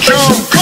jump.